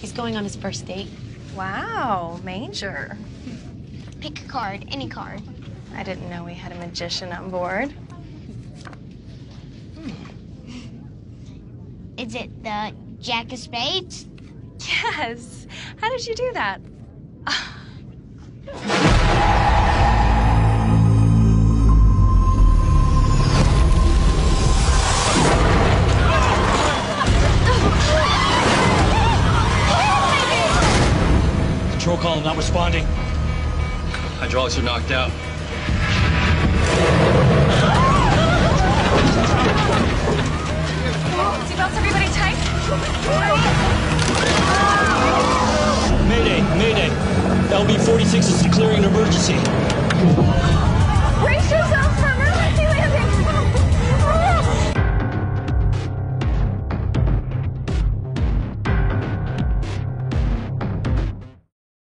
He's going on his first date. Wow, major. Pick a card, any card. I didn't know we had a magician on board. Hmm. Is it the Jack of Spades? Yes. How did you do that? Control column not responding. Hydraulics are knocked out. Seatbelts, everybody tight? Mayday, Mayday. LB 46 is declaring an emergency.